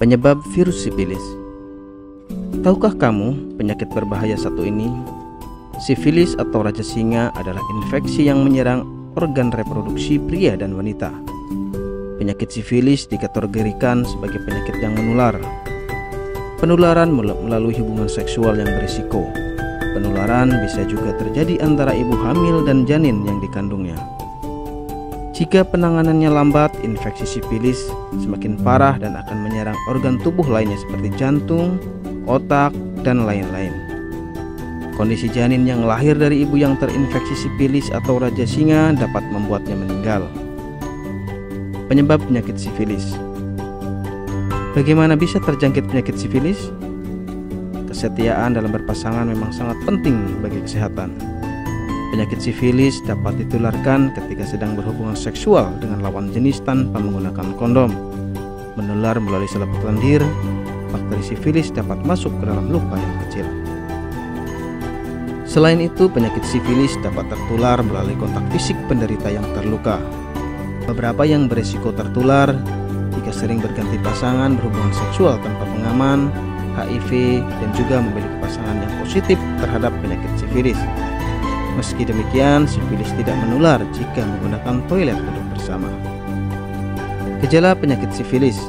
Penyebab virus sifilis Tahukah kamu penyakit berbahaya satu ini? Sifilis atau raja singa adalah infeksi yang menyerang organ reproduksi pria dan wanita. Penyakit sifilis dikategorikan sebagai penyakit yang menular. Penularan melalui hubungan seksual yang berisiko. Penularan bisa juga terjadi antara ibu hamil dan janin yang dikandungnya. Jika penanganannya lambat, infeksi sifilis semakin parah dan akan menyerang organ tubuh lainnya seperti jantung, otak, dan lain-lain. Kondisi janin yang lahir dari ibu yang terinfeksi sifilis atau raja singa dapat membuatnya meninggal. Penyebab penyakit sifilis Bagaimana bisa terjangkit penyakit sifilis? Kesetiaan dalam berpasangan memang sangat penting bagi kesehatan. Penyakit sifilis dapat ditularkan ketika sedang berhubungan seksual dengan lawan jenis tanpa menggunakan kondom. Menular melalui selaput lendir, bakteri sifilis dapat masuk ke dalam luka yang kecil. Selain itu, penyakit sifilis dapat tertular melalui kontak fisik penderita yang terluka. Beberapa yang beresiko tertular jika sering berganti pasangan berhubungan seksual tanpa pengaman, HIV, dan juga memiliki pasangan yang positif terhadap penyakit sifilis. Meski demikian, sifilis tidak menular jika menggunakan toilet duduk bersama. Gejala penyakit sifilis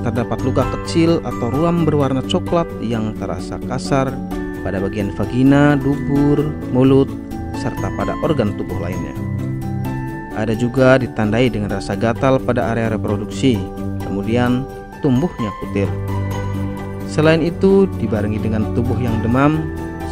Terdapat luka kecil atau ruam berwarna coklat yang terasa kasar pada bagian vagina, dubur, mulut, serta pada organ tubuh lainnya. Ada juga ditandai dengan rasa gatal pada area reproduksi, kemudian tumbuhnya kutil. Selain itu, dibarengi dengan tubuh yang demam,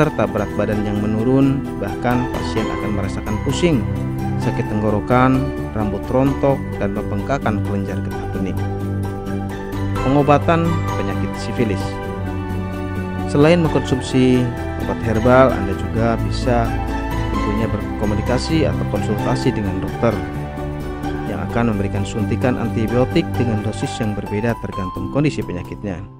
serta berat badan yang menurun, bahkan pasien akan merasakan pusing, sakit tenggorokan, rambut rontok, dan pembengkakan kelenjar getah bening. Pengobatan penyakit sifilis Selain mengkonsumsi obat herbal, Anda juga bisa tentunya berkomunikasi atau konsultasi dengan dokter yang akan memberikan suntikan antibiotik dengan dosis yang berbeda tergantung kondisi penyakitnya.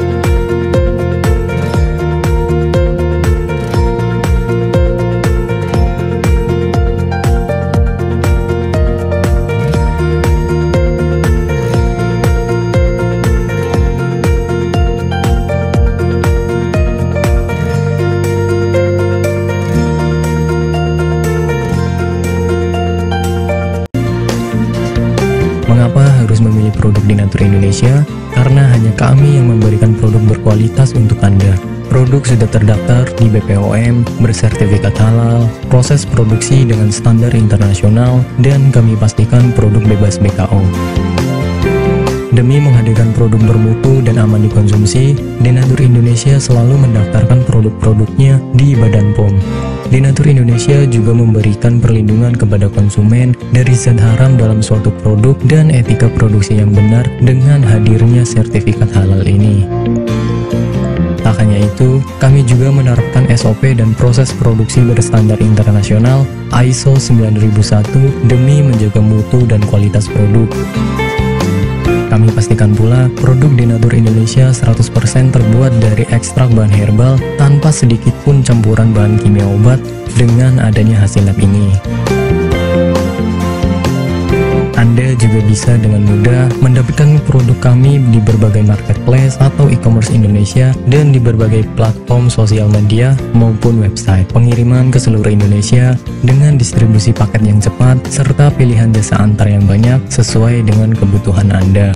Produk di Natur Indonesia? Karena hanya kami yang memberikan produk berkualitas untuk Anda. Produk sudah terdaftar di BPOM, bersertifikat halal, proses produksi dengan standar internasional, dan kami pastikan produk bebas BKO. Demi menghadirkan produk bermutu dan aman dikonsumsi, Denatur Indonesia selalu mendaftarkan produk-produknya di Badan POM. Denatur Indonesia juga memberikan perlindungan kepada konsumen dari zat haram dalam suatu produk dan etika produksi yang benar dengan hadirnya sertifikat halal ini. Tak hanya itu, kami juga menerapkan SOP dan proses produksi berstandar internasional ISO 9001 demi menjaga mutu dan kualitas produk. Kami pastikan pula produk Denatur Indonesia 100% terbuat dari ekstrak bahan herbal tanpa sedikit pun campuran bahan kimia obat dengan adanya hasil lab ini. Anda juga bisa dengan mudah mendapatkan produk kami di berbagai marketplace atau e-commerce Indonesia dan di berbagai platform sosial media maupun website. Pengiriman ke seluruh Indonesia dengan distribusi paket yang cepat serta pilihan jasa antar yang banyak sesuai dengan kebutuhan Anda.